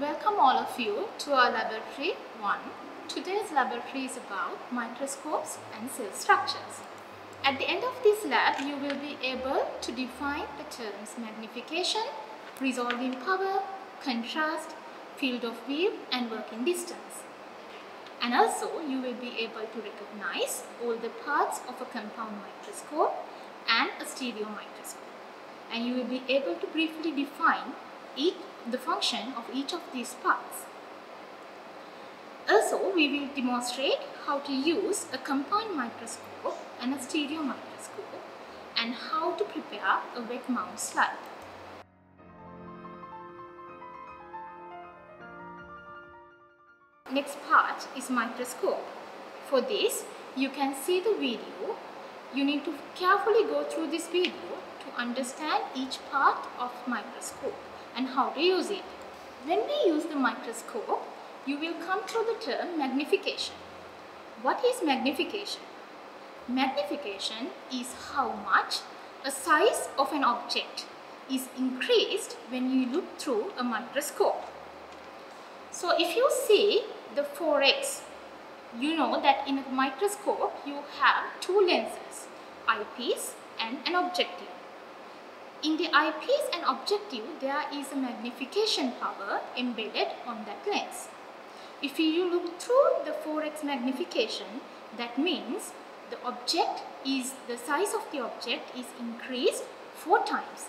Welcome all of you to our laboratory 1. Today's laboratory is about microscopes and cell structures. At the end of this lab, you will be able to define the terms magnification, resolving power, contrast, field of view and working distance. And also, you will be able to recognize all the parts of a compound microscope and a stereo microscope. And you will be able to briefly define each the function of each of these parts. Also, we will demonstrate how to use a compound microscope and a stereo microscope and how to prepare a wet mount slide. Next part is microscope. For this, you can see the video. You need to carefully go through this video to understand each part of microscope and how to use it. When we use the microscope, you will come to the term magnification. What is magnification? Magnification is how much a size of an object is increased when you look through a microscope. So if you see the 4x, you know that in a microscope you have two lenses, eyepiece and an objective. In the eyepiece and objective, there is a magnification power embedded on that lens. If you look through the 4x magnification, that means the object is, the size of the object is increased 4 times.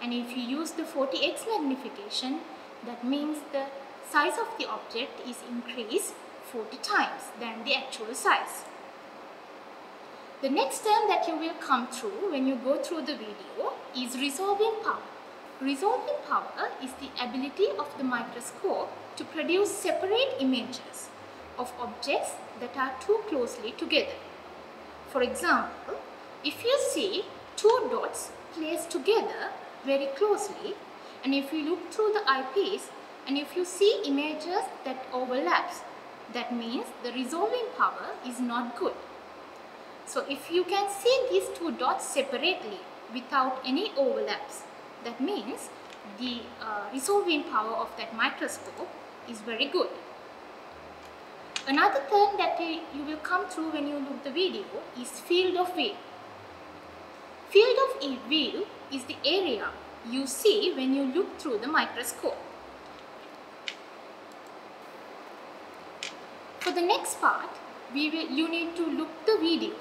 And if you use the 40x magnification, that means the size of the object is increased 40 times than the actual size. The next term that you will come through when you go through the video is resolving power. Resolving power is the ability of the microscope to produce separate images of objects that are too closely together. For example, if you see two dots placed together very closely and if you look through the eyepiece and if you see images that overlaps, that means the resolving power is not good. So if you can see these two dots separately without any overlaps, that means the uh, resolving power of that microscope is very good. Another term that you will come through when you look the video is field of view. Field of view is the area you see when you look through the microscope. For the next part, we will, you need to look the video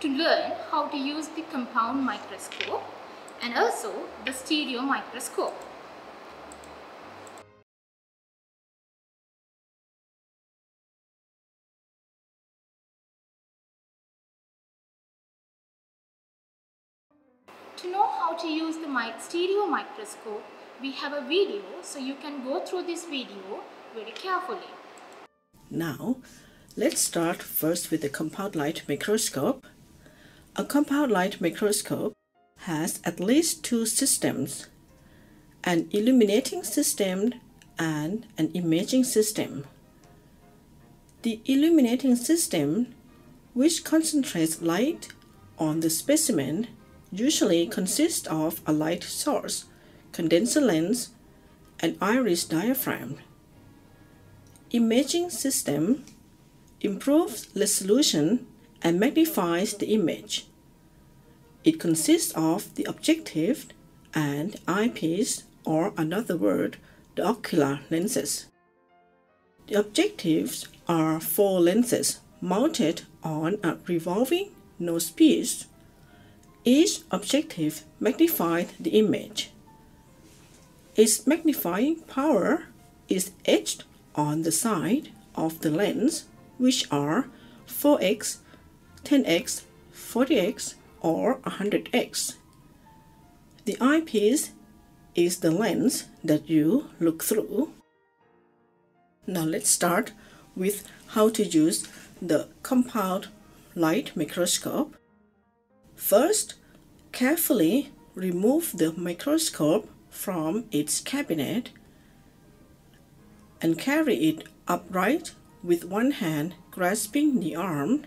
to learn how to use the compound microscope and also the stereo microscope. To know how to use the stereo microscope, we have a video so you can go through this video very carefully. Now, let's start first with the compound light microscope. A compound light microscope has at least two systems, an illuminating system and an imaging system. The illuminating system, which concentrates light on the specimen, usually consists of a light source, condenser lens, and iris diaphragm. Imaging system improves resolution and magnifies the image. It consists of the objective and eyepiece, or another word, the ocular lenses. The objectives are four lenses mounted on a revolving nose piece. Each objective magnifies the image. Its magnifying power is etched on the side of the lens, which are 4x, 10x, 40x, or 100x. The eyepiece is the lens that you look through. Now let's start with how to use the compound light microscope. First, carefully remove the microscope from its cabinet and carry it upright with one hand grasping the arm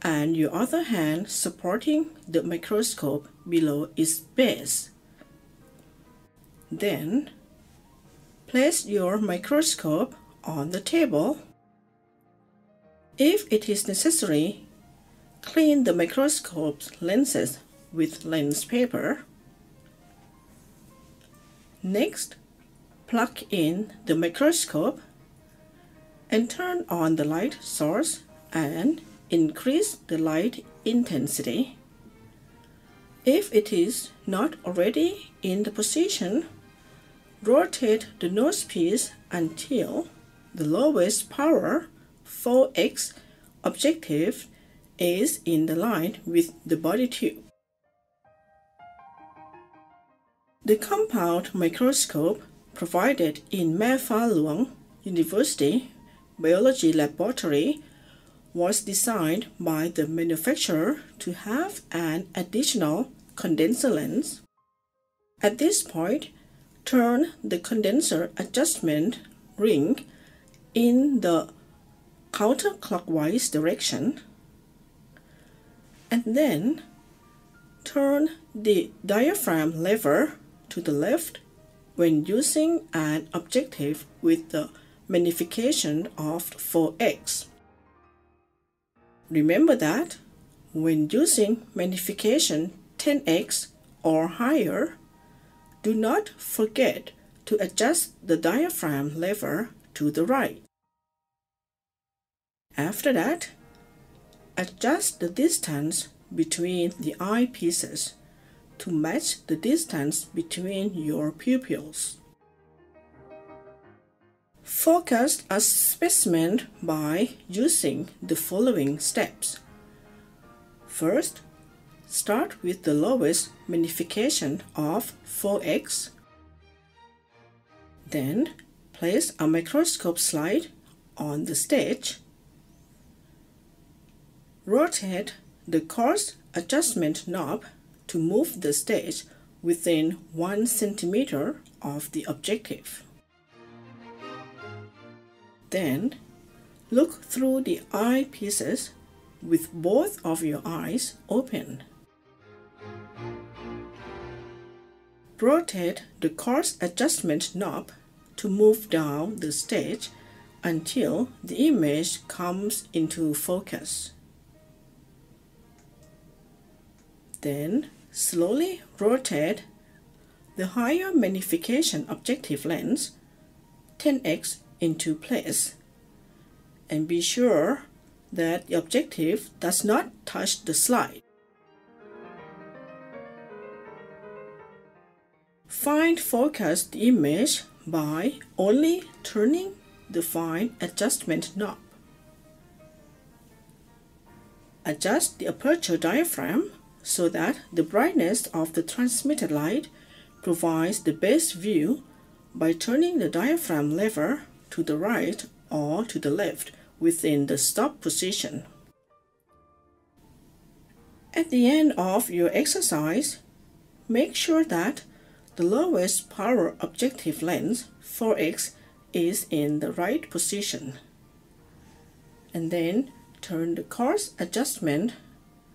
and your other hand supporting the microscope below its base. Then, place your microscope on the table. If it is necessary, clean the microscope's lenses with lens paper. Next, plug in the microscope and turn on the light source and increase the light intensity. If it is not already in the position, rotate the nose piece until the lowest power 4x objective is in the line with the body tube. The compound microscope provided in Mae Fah Luang University Biology Laboratory was designed by the manufacturer to have an additional condenser lens. At this point, turn the condenser adjustment ring in the counterclockwise direction and then turn the diaphragm lever to the left when using an objective with the magnification of 4x. Remember that when using magnification 10x or higher, do not forget to adjust the diaphragm lever to the right. After that, adjust the distance between the eyepieces to match the distance between your pupils. Focus a specimen by using the following steps. First, start with the lowest magnification of 4x. Then, place a microscope slide on the stage. Rotate the coarse adjustment knob to move the stage within 1 centimeter of the objective. Then, look through the eyepieces with both of your eyes open. Rotate the coarse adjustment knob to move down the stage until the image comes into focus. Then slowly rotate the higher magnification objective lens 10x into place and be sure that the objective does not touch the slide. Find focus the image by only turning the fine adjustment knob. Adjust the aperture diaphragm so that the brightness of the transmitted light provides the best view by turning the diaphragm lever to the right or to the left within the stop position. At the end of your exercise, make sure that the lowest power objective lens 4x is in the right position. And then turn the coarse adjustment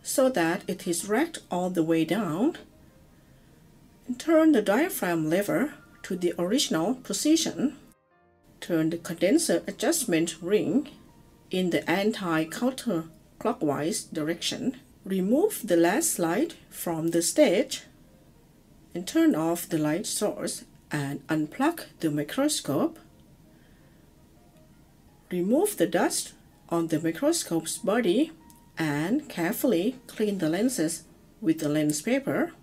so that it is racked all the way down. And turn the diaphragm lever to the original position. Turn the condenser adjustment ring in the anti-counterclockwise direction. Remove the last slide from the stage and turn off the light source and unplug the microscope. Remove the dust on the microscope's body and carefully clean the lenses with the lens paper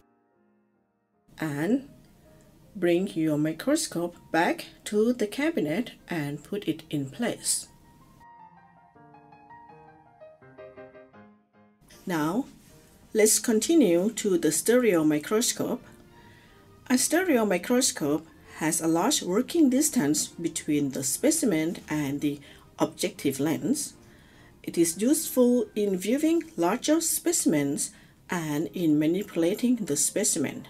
and bring your microscope back to the cabinet and put it in place. Now, let's continue to the stereo microscope. A stereo microscope has a large working distance between the specimen and the objective lens. It is useful in viewing larger specimens and in manipulating the specimen.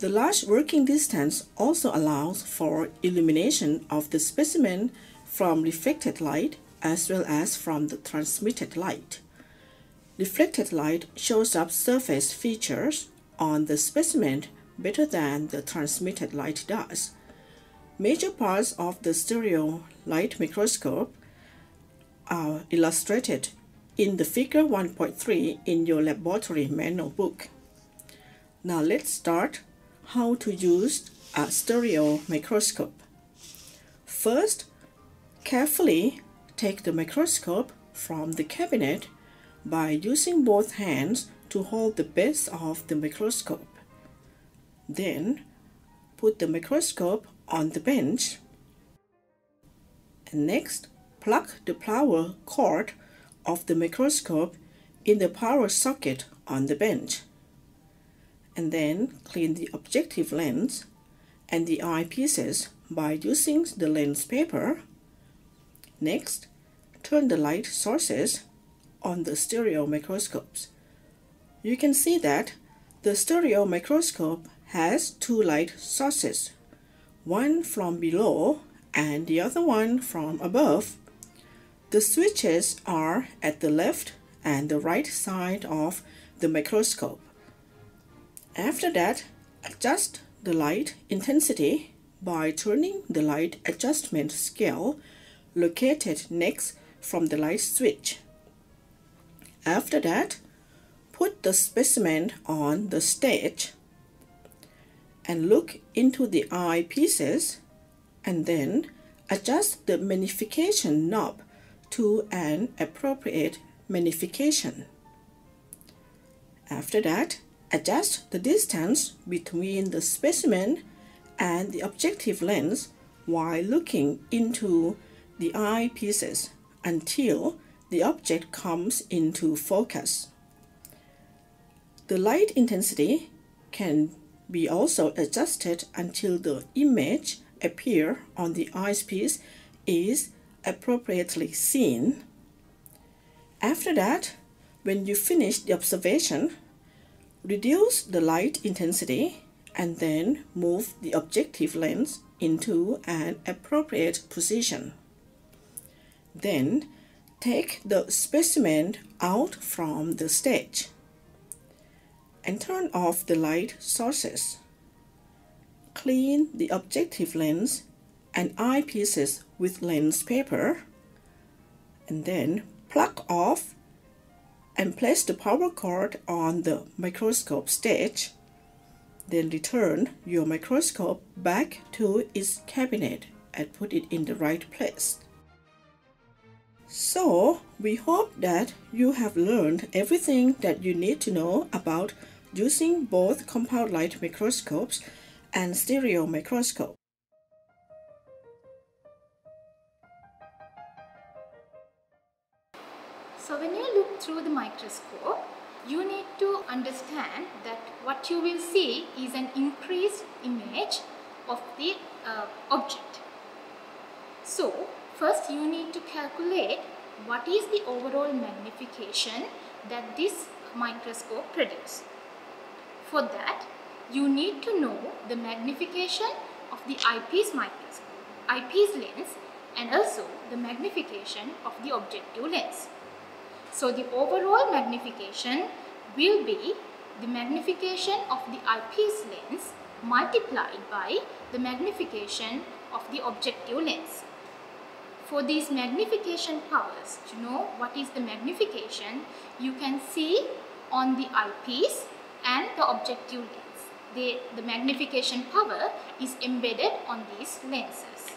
The large working distance also allows for illumination of the specimen from reflected light as well as from the transmitted light. Reflected light shows up surface features on the specimen better than the transmitted light does. Major parts of the stereo light microscope are illustrated in the figure 1.3 in your laboratory manual book. Now let's start how to use a stereo microscope. First, carefully take the microscope from the cabinet by using both hands to hold the base of the microscope. Then, put the microscope on the bench. And next, plug the power cord of the microscope in the power socket on the bench. And then clean the objective lens and the eyepieces by using the lens paper. Next, turn the light sources on the stereo microscopes. You can see that the stereo microscope has two light sources, one from below and the other one from above. The switches are at the left and the right side of the microscope. After that, adjust the light intensity by turning the light adjustment scale located next from the light switch. After that, put the specimen on the stage and look into the eyepieces and then adjust the magnification knob to an appropriate magnification. After that, adjust the distance between the specimen and the objective lens while looking into the eyepieces until the object comes into focus. The light intensity can be also adjusted until the image appear on the eyepiece is appropriately seen. After that, when you finish the observation, reduce the light intensity and then move the objective lens into an appropriate position. Then take the specimen out from the stage and turn off the light sources. Clean the objective lens and eyepieces with lens paper and then plug off and place the power cord on the microscope stage. Then return your microscope back to its cabinet and put it in the right place. So, we hope that you have learned everything that you need to know about using both compound light microscopes and stereo microscope. So when you look through the microscope, you need to understand that what you will see is an increased image of the uh, object. So first you need to calculate what is the overall magnification that this microscope produces. For that, you need to know the magnification of the eyepiece microscope, eyepiece lens and also the magnification of the objective lens. So the overall magnification will be the magnification of the eyepiece lens multiplied by the magnification of the objective lens. For these magnification powers, to know what is the magnification, you can see on the eyepiece and the objective lens. The, the magnification power is embedded on these lenses.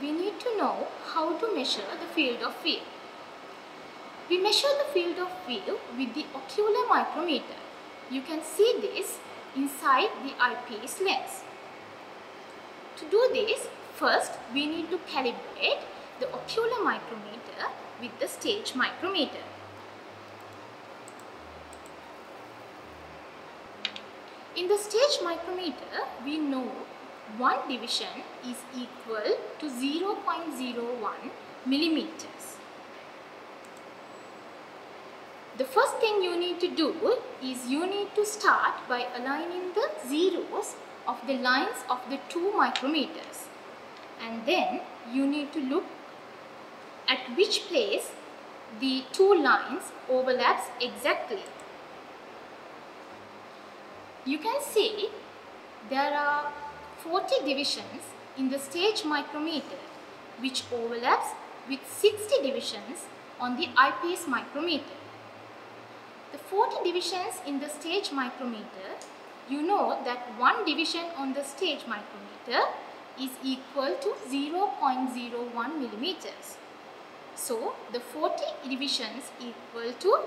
We need to know how to measure the field of view. We measure the field of view with the ocular micrometer. You can see this inside the eyepiece lens. To do this, first we need to calibrate the ocular micrometer with the stage micrometer. In the stage micrometer, we know one division is equal to 0.01 millimeters. The first thing you need to do is you need to start by aligning the zeros of the lines of the two micrometers. And then you need to look at which place the two lines overlaps exactly you can see there are 40 divisions in the stage micrometer which overlaps with 60 divisions on the eyepiece micrometer. The 40 divisions in the stage micrometer, you know that one division on the stage micrometer is equal to 0.01 millimeters. So, the 40 divisions equal to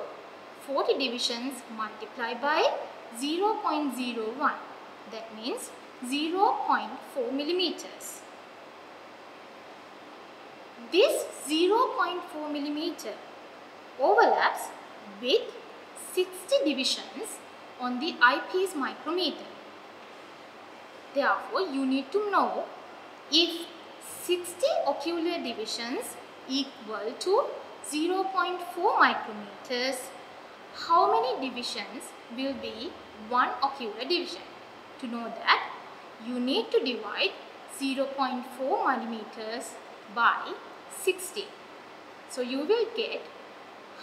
40 divisions multiplied by 0.01. That means 0.4 millimeters. This 0.4 millimeter overlaps with 60 divisions on the eyepiece micrometer. Therefore, you need to know if 60 ocular divisions equal to 0.4 micrometers, how many divisions will be one ocular division? To know that, you need to divide 0.4 millimeters by 60. So you will get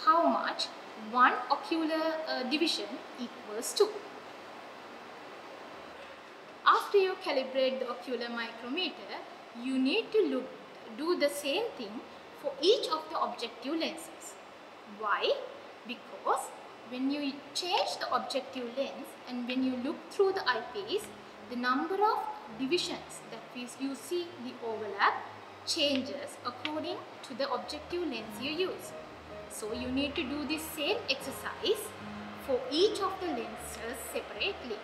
how much one ocular uh, division equals 2. After you calibrate the ocular micrometer, you need to look, do the same thing for each of the objective lenses. Why? Because when you change the objective lens and when you look through the eyepiece, the number of divisions that you see the overlap changes according to the objective lens you use. So you need to do the same exercise for each of the lenses separately.